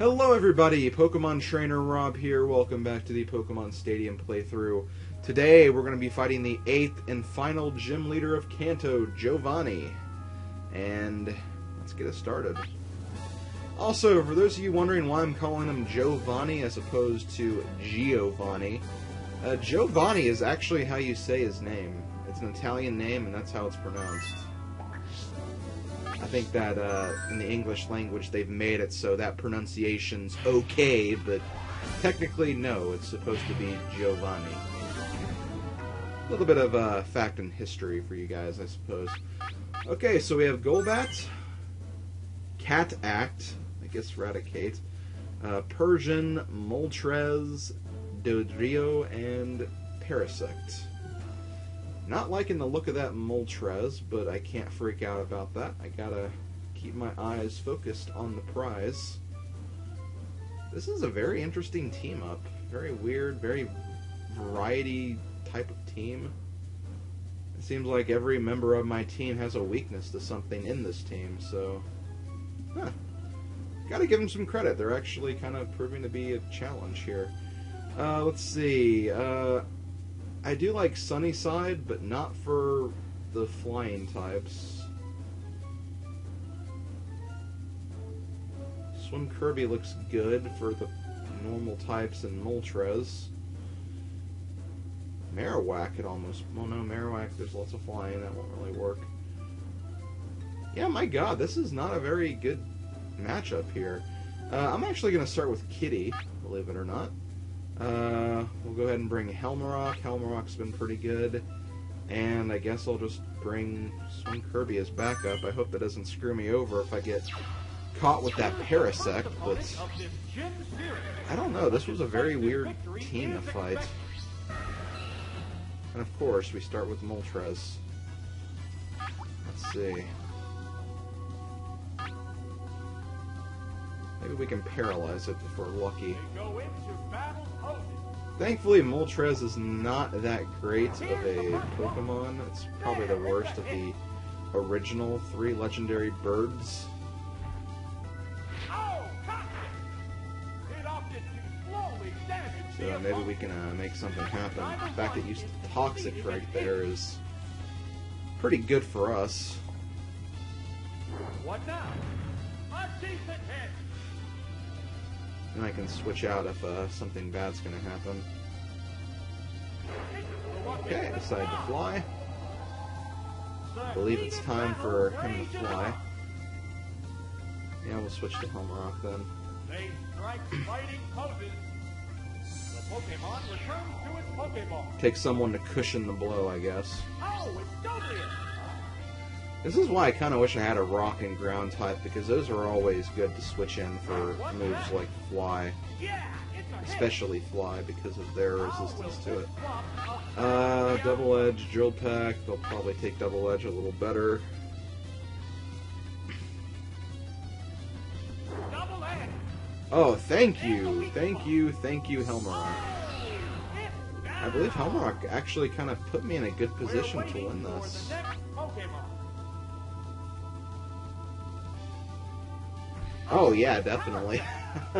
Hello everybody, Pokemon Trainer Rob here. Welcome back to the Pokemon Stadium playthrough. Today we're going to be fighting the 8th and final gym leader of Kanto, Giovanni. And let's get it started. Also, for those of you wondering why I'm calling him Giovanni as opposed to Giovanni, uh, Giovanni is actually how you say his name. It's an Italian name and that's how it's pronounced. I think that uh, in the English language they've made it so that pronunciation's okay, but technically no, it's supposed to be Giovanni. A little bit of uh, fact and history for you guys, I suppose. Okay, so we have Golbat, Cat Act, I guess Raticate, uh, Persian, Moltres, Dodrio, and Parasect. Not liking the look of that Moltres, but I can't freak out about that. I gotta keep my eyes focused on the prize. This is a very interesting team up. Very weird, very variety type of team. It seems like every member of my team has a weakness to something in this team, so... Huh. Gotta give them some credit. They're actually kind of proving to be a challenge here. Uh, let's see. Uh, I do like Sunnyside, but not for the flying types. Swim Kirby looks good for the normal types and Moltres. Marowak could almost... Well, no, Marowak, there's lots of flying. That won't really work. Yeah, my god, this is not a very good matchup here. Uh, I'm actually going to start with Kitty, believe it or not. Uh, we'll go ahead and bring Helmarock. Helmarock's been pretty good. And I guess I'll just bring Swim Kirby as backup. I hope that doesn't screw me over if I get caught with that Parasect, but I don't know. This was a very weird team to fight. And of course, we start with Moltres. Let's see. Maybe we can paralyze it if we're lucky. Thankfully, Moltres is not that great of a Pokemon. It's probably the worst of the original three legendary birds. So maybe we can uh, make something happen. The fact that you toxic right there is pretty good for us. What now? And I can switch out if uh, something bad's going to happen. Okay, I decided to fly. I believe it's time for him to fly. Yeah, we'll switch to Helmarock then. Take someone to cushion the blow, I guess. This is why I kind of wish I had a rock and ground type, because those are always good to switch in for moves like fly. Especially fly, because of their resistance to it. Uh, double edge, drill peck, they'll probably take double edge a little better. Oh, thank you, thank you, thank you, Helmarock. I believe Helmarock actually kind of put me in a good position to win this. Oh yeah, definitely.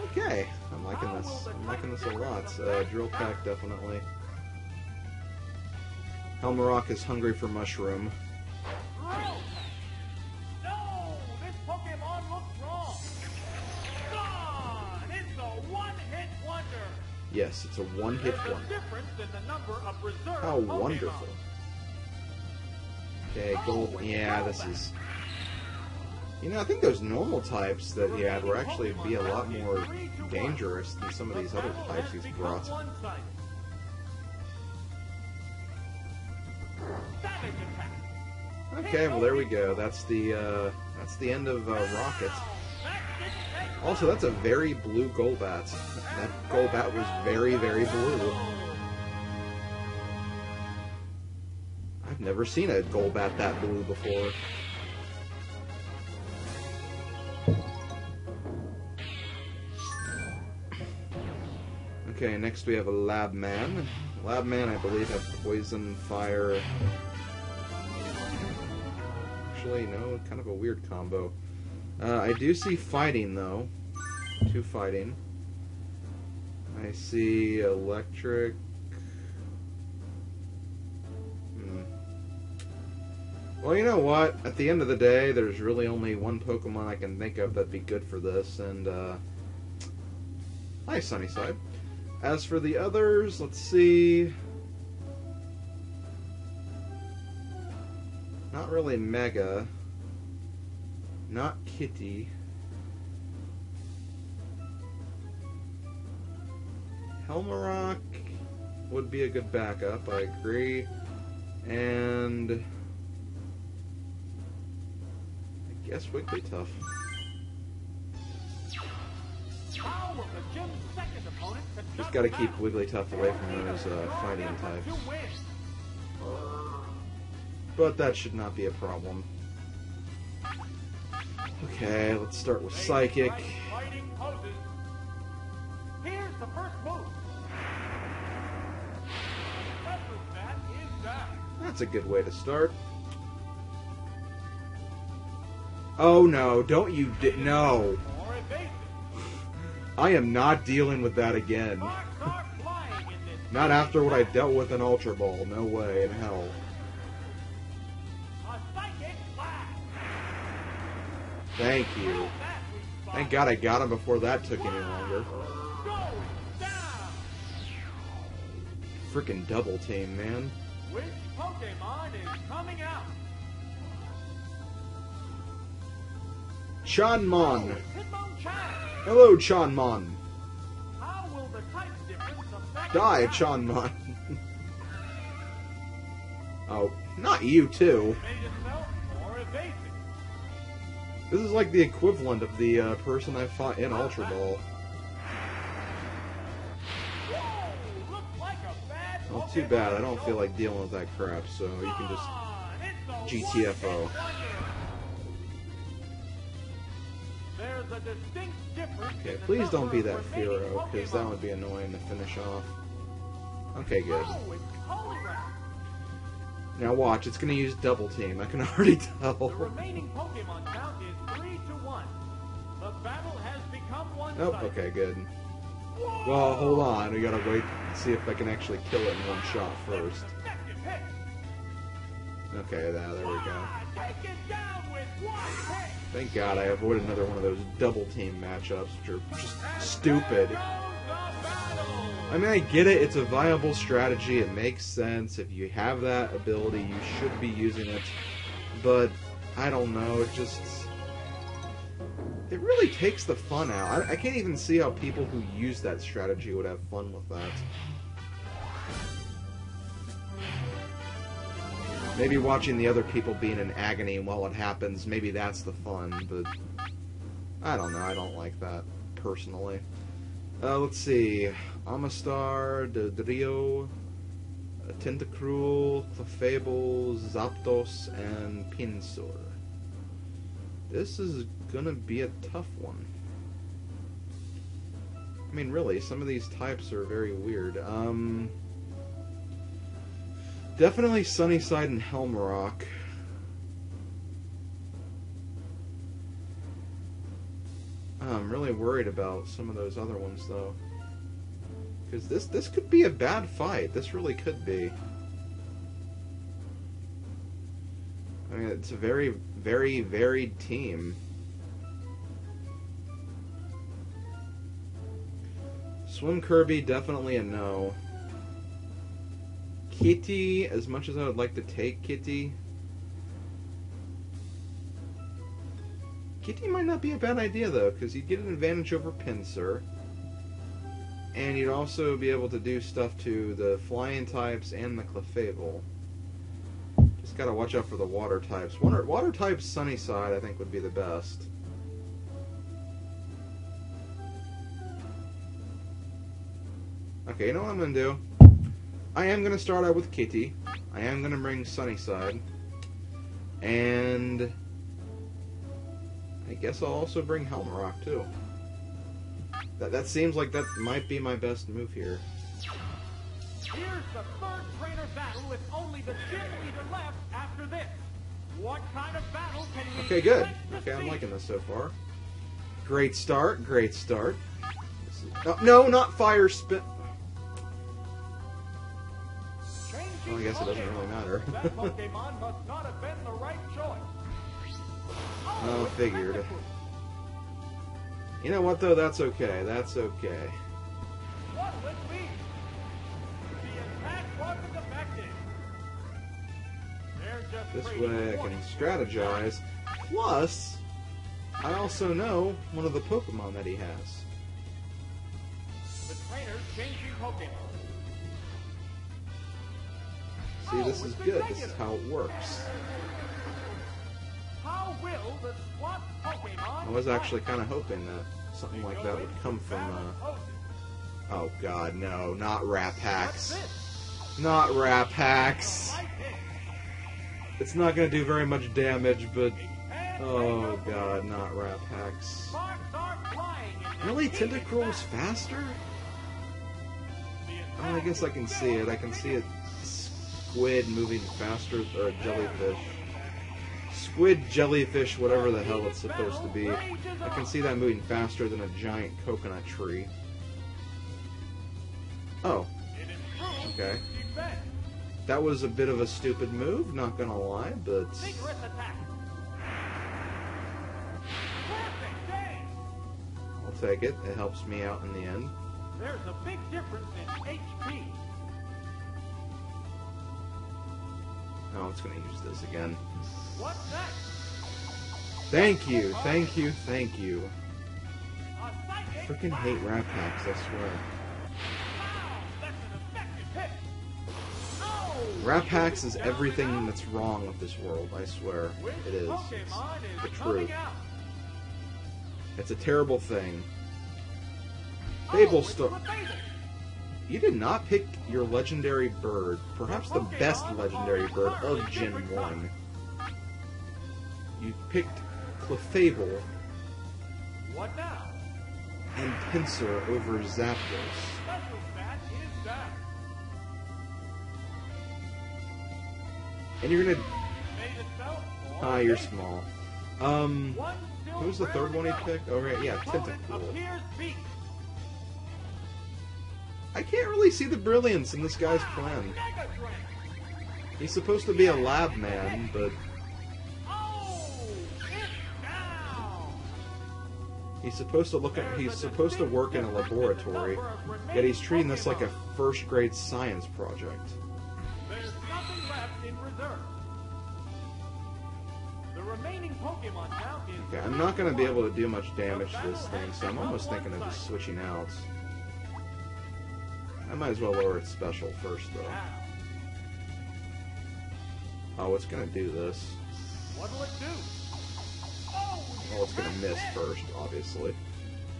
okay, I'm liking this. I'm liking this a lot. Uh, drill peck definitely. Helmarock is hungry for mushroom. Yes, it's a one-hit wonder. How wonderful. Okay, gold. Yeah, this is you know, I think those normal types that he had were actually be a lot more dangerous than some of these other types he's brought. Okay, well there we go. That's the uh, that's the end of uh, Rocket. Also, that's a very blue Golbat. That Golbat was very, very blue. I've never seen a Golbat that blue before. Okay, next we have a Lab Man. Lab Man, I believe, has poison, fire. Actually, no, kind of a weird combo. Uh, I do see fighting, though. Two fighting. I see electric. Hmm. Well, you know what? At the end of the day, there's really only one Pokemon I can think of that'd be good for this, and, uh... Hi, Sunnyside. As for the others, let's see... Not really Mega. Not Kitty. Helmarock would be a good backup, I agree. And I guess Wigglytuff. Just gotta keep Wigglytuff away from those uh, fighting types. But that should not be a problem. Okay, let's start with Psychic. That's a good way to start. Oh no, don't you di- no. I am not dealing with that again. not after what I dealt with in Ultra Ball. No way in hell. Thank you. Thank God I got him before that took any longer. Freaking double team, man. Which Pokemon is coming out? Chanmon. Hitmonchan. Hello, Chanmon. How will the type difference affect Die, the Chanmon. oh, not you too. Made itself more evasive. This is like the equivalent of the uh, person I fought in Ultra Ball. Whoa! Looks like a bad Well, too bad. I don't feel like dealing with that crap, so you can just GTFO. Okay, the please don't be that Furo, because that would be annoying to finish off. Okay, good. Oh. Now watch, it's gonna use double team. I can already The tell. remaining Pokemon count is three to one. The battle has become one oh, Nope, okay, good. Well, hold on. We gotta wait and see if I can actually kill it in one shot first. Okay, there, there we go. Take it down with one hit. Thank God I avoided another one of those double team matchups, which are just stupid. Goes the battle. I mean, I get it. It's a viable strategy. It makes sense. If you have that ability, you should be using it. But I don't know. It just it really takes the fun out. I, I can't even see how people who use that strategy would have fun with that. Maybe watching the other people being in agony while it happens, maybe that's the fun, but I don't know, I don't like that, personally. Uh, let's see. Omastar, Dodrio, uh, Tentacruel, Clefable, Zapdos, and Pinsir. This is gonna be a tough one. I mean, really, some of these types are very weird. Um, definitely Sunnyside and Helmrock. I'm really worried about some of those other ones, though. Because this, this could be a bad fight. This really could be. I mean, it's a very, very varied team. Swim Kirby, definitely a no. Kitty, as much as I would like to take Kitty, Kitty might not be a bad idea though, because you'd get an advantage over Pinsir, and you'd also be able to do stuff to the flying types and the Clefable. Just gotta watch out for the water types. Water, water types Sunnyside, I think, would be the best. Okay, you know what I'm gonna do? I am gonna start out with Kitty. I am gonna bring Sunnyside. And I guess I'll also bring Helmrock too. That that seems like that might be my best move here. Here's the third trainer battle with only the gym leader left after this. What kind of battle can we Okay, good. Okay, I'm liking this so far. Great start, great start. Is- no, no, not fire spin. Well, I guess it doesn't really matter. that Pokemon must not have been the right choice. Oh, figured. You know what though? That's okay. That's okay. What will it be? The attack wasn't effective. They're just This way I can strategize. Plus, I also know one of the Pokemon that he has. The trainer's changing Pokemon. See, this is good. This is how it works. How will the SWAT Pokemon I was actually kind of hoping that something like that would come from. Uh, oh God, no, not Rapax. Not Rapax. It's not going to do very much damage, but oh God, not Rapax. Really, Tentacruel's faster? Oh, I guess I can see it. I can see it. Squid moving faster, or a jellyfish. Squid, jellyfish, whatever the hell it's supposed to be. I can see that moving faster than a giant coconut tree. Oh, okay. That was a bit of a stupid move, not gonna lie, but. I'll take it. It helps me out in the end. There's a big difference in HP. Oh, it's gonna use this again. What's next? Thank you, thank you, thank you. I Freaking hate Rapax, I swear. Wow, that's an effective hit. Oh! Rapax is everything that's wrong with this world, I swear. It is. It's the truth. It's a terrible thing. Oh, Fable. Clefable. You did not pick your legendary bird, perhaps the best legendary bird of Gen 1. You picked Clefable What now? and Pinsir over Zapdos. Special stat is back. And you're gonna. Made it so. Ah, you're small. Um. Who's the third one he round to go. picked? Oh, right, yeah, Tentacool. I can't really see the brilliance in this guy's plan. He's supposed to be a lab man, but he's supposed to look at. He's supposed to work in a laboratory, yet he's treating this like a first grade science project. There's nothing left in reserve. The remaining Pokemon count is. Okay, I'm not going to be able to do much damage to this thing, so I'm almost thinking of just switching out. I might as well lower its special first, though. Oh, it's going to do this. what'll it do? Oh, Oh, it's going to miss first, obviously.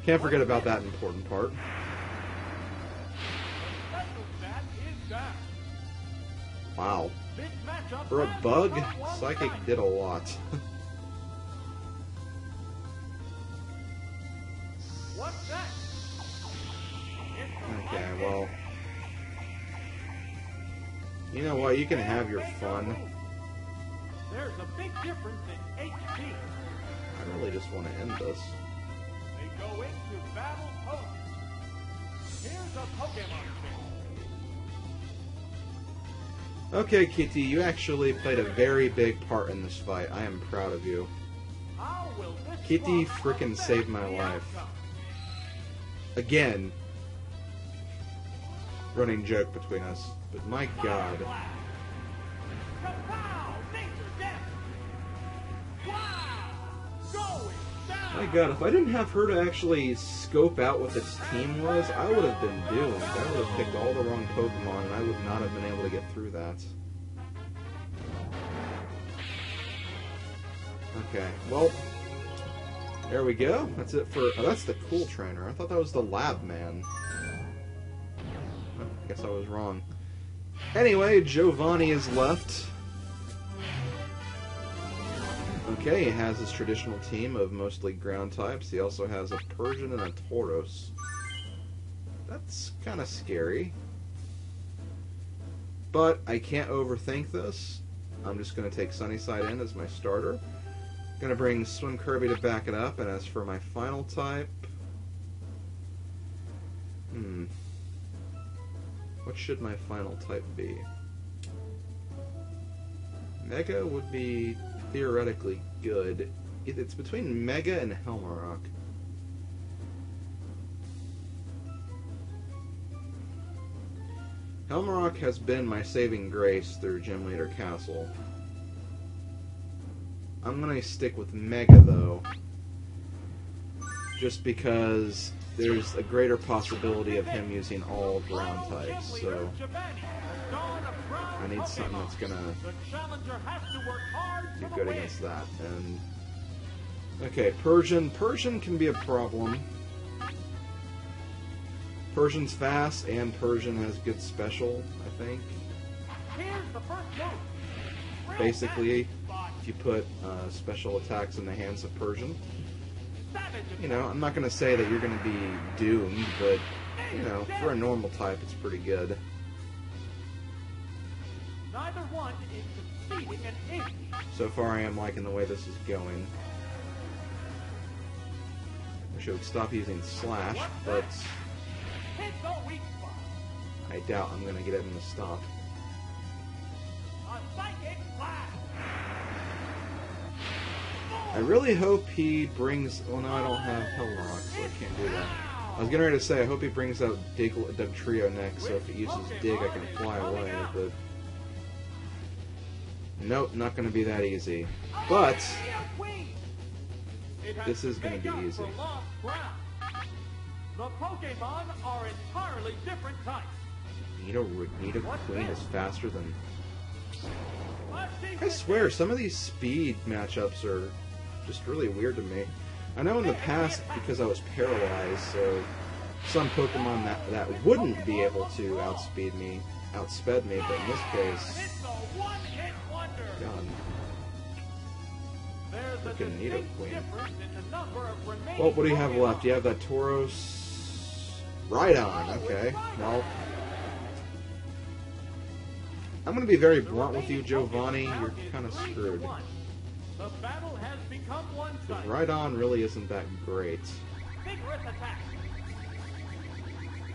Can't forget about that important part. special stat is down. Wow. For a bug, Psychic did a lot. What's that? Okay, well. You know what? You can have your fun. There's a big difference in HP. I really just want to end this. They go into battle pose. Here's a Pokemon. Okay, Kitty, you actually played a very big part in this fight. I am proud of you. How will this Kitty affect saved my life. Again. Running joke between us. But my god. Blast. Kapow! Nature death. Wow! Going down. My god, if I didn't have her to actually scope out what this team was, I would have been doomed. I would have picked all the wrong Pokemon and I would not have been able to get through that. Okay, well, there we go. That's it for. Oh, that's the cool trainer. I thought that was the lab man. I guess I was wrong. Anyway, Giovanni is left. Okay, he has his traditional team of mostly ground types. He also has a Persian and a Tauros. That's kind of scary. But I can't overthink this. I'm just going to take Sunnyside in as my starter. Going to bring Swim Kirby to back it up, and as for my final type... Hmm. What should my final type be? Mega would be theoretically good. It's between Mega and Helmarock. Helmarock has been my saving grace through Gym Leader Castle. I'm gonna stick with Mega though, just because there's a greater possibility of him using all ground types. So I need something that's gonna do good against that. And okay, Persian. Persian can be a problem. Persian's fast, and Persian has good special, I think. Basically, if you put uh, special attacks in the hands of Persian, you know, I'm not going to say that you're going to be doomed, but, you know, for a normal type, it's pretty good. Neither one is succeeding an inch. So far, I am liking the way this is going. Wish I would stop using Slash, but Hit the weak spot. I doubt I'm going to get him to stop. I really hope he brings... Well, no, I don't have Hellrock, so I can't do that. I was getting ready to say, I hope he brings out Dig, Dugtrio next, so if it uses Dig, I can fly away, but... Nope, not going to be that easy. But, This is gonna be easy. The Pokemon are entirely different types. Nido, Nidoqueen is faster than... I swear, some of these speed matchups are just really weird to me. I know in the past, because I was paralyzed, so some Pokemon that, that wouldn't be able to outspeed me, outsped me, but in this case, It's a one-hit wonder. God. Freaking Nido Queen. difference in the number of remaining Well, what do you have left? You have that Tauros... Rhydon, okay. Well... I'm gonna be very blunt with you, Giovanni. You're kind of screwed. One. The battle has become Because one-sided. Rhydon really isn't that great. Vigorous attack.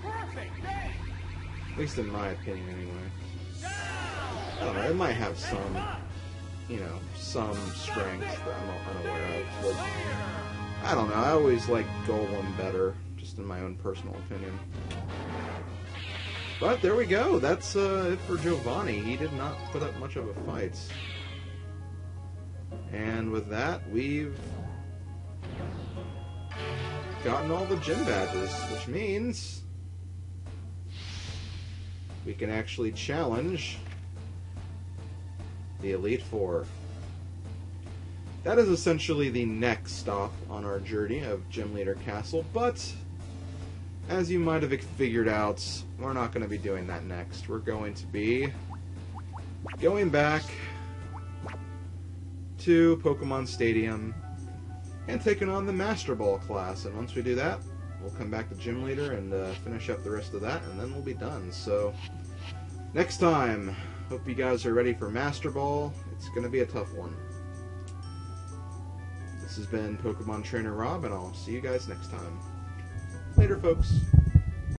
Perfect day. At least in my opinion, anyway. Down. I don't know, it might have some, you know, some strengths that I'm unaware of. But I don't know, I always like Golem better, just in my own personal opinion. But there we go, that's uh, it for Giovanni. He did not put up much of a fight. And with that, we've gotten all the gym badges, which means we can actually challenge the Elite Four. That is essentially the next stop on our journey of Gym Leader Castle, but as you might have figured out, we're not going to be doing that next. We're going to be going back to Pokemon Stadium and taking on the Master Ball class. And once we do that, we'll come back to Gym Leader and uh, finish up the rest of that, and then we'll be done. So, next time, hope you guys are ready for Master Ball. It's going to be a tough one. This has been Pokemon Trainer Rob, and I'll see you guys next time. Later, folks.